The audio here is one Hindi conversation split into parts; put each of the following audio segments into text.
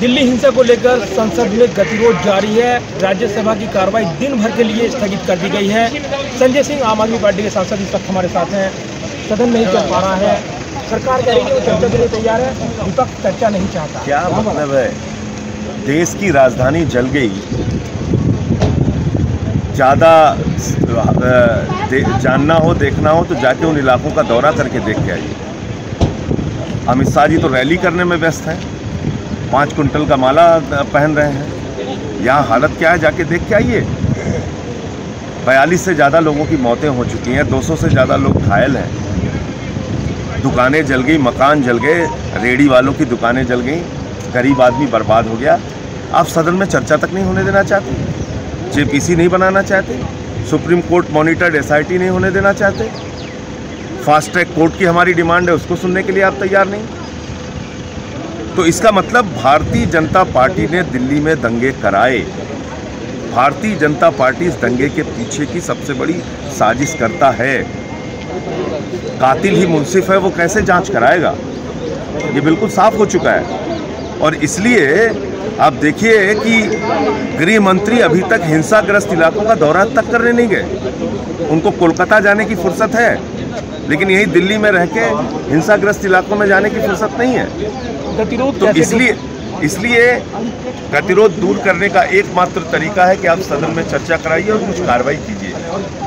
दिल्ली हिंसा को लेकर संसद में गतिरोध जारी है। राज्यसभा की कार्रवाई दिन भर के लिए स्थगित कर दी गई है। संजय सिंह आम आदमी पार्टी के सांसद इस वक्त हमारे साथ हैं। सदन नहीं चल पा रहा है। सरकार कह रही है वो चर्चा के लिए तैयार है। विपक्ष चर्चा नहीं चाहता। क्या मतलब है? देश की राजधानी जल गई। ज़्यादा जानना हो, देखना हो तो जाके उन इलाकों का दौरा करके देख के आइए। अमित शाह जी तो रैली करने में व्यस्त हैं। पाँच कुंटल का माला पहन रहे हैं। यहाँ हालत क्या है? जाके देख के आइए। बयालीस से ज़्यादा लोगों की मौतें हो चुकी हैं। 200 से ज़्यादा लोग घायल हैं। दुकानें जल गई, मकान जल गए रेडी वालों की दुकानें जल गई। गरीब आदमी बर्बाद हो गया। आप सदन में चर्चा तक नहीं होने देना चाहते? जेपीसी नहीं बनाना चाहते? सुप्रीम कोर्ट मॉनिटर्ड एसआईटी नहीं होने देना चाहते? फास्ट ट्रैक कोर्ट की हमारी डिमांड है, उसको सुनने के लिए आप तैयार नहीं? तो इसका मतलब भारतीय जनता पार्टी ने दिल्ली में दंगे कराए। भारतीय जनता पार्टी इस दंगे के पीछे की सबसे बड़ी साजिश करता है। कातिल ही मुंसिफ है, वो कैसे जाँच कराएगा? ये बिल्कुल साफ़ हो चुका है। और इसलिए आप देखिए कि गृह मंत्री अभी तक हिंसाग्रस्त इलाकों का दौरा तक करने नहीं गए। उनको कोलकाता जाने की फुर्सत है, लेकिन यही दिल्ली में रह के हिंसाग्रस्त इलाकों में जाने की फुर्सत नहीं है। गतिरोध तो इसलिए इसलिए गतिरोध दूर करने का एकमात्र तरीका है कि आप सदन में चर्चा कराइए और कुछ कार्रवाई कीजिए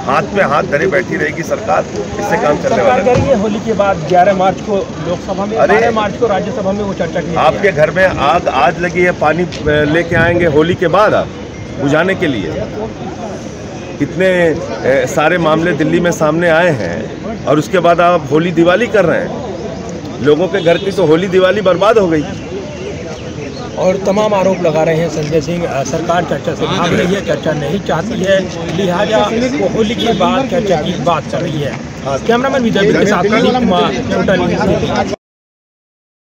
हाथ में हाथ धरे बैठी रहेगी सरकार इससे काम चलने वाला। है होली के बाद 11 मार्च को लोकसभा में अरे! मार्च को राज्यसभा में वो चर्चा की आपके घर में आग आज लगी है पानी लेके आएँगे होली के बाद आप बुझाने के लिए कितने सारे मामले दिल्ली में सामने आए हैं और उसके बाद आप होली दिवाली कर रहे हैं लोगों के घर की तो होली दिवाली बर्बाद हो गई। और तमाम आरोप लगा रहे हैं संजय सिंह सरकार चर्चा से भाग रही है चर्चा नहीं चाहती है। लिहाजा होली की बात चर्चा की बात कर रही है। कैमरामैन विजय के साथ कुमार।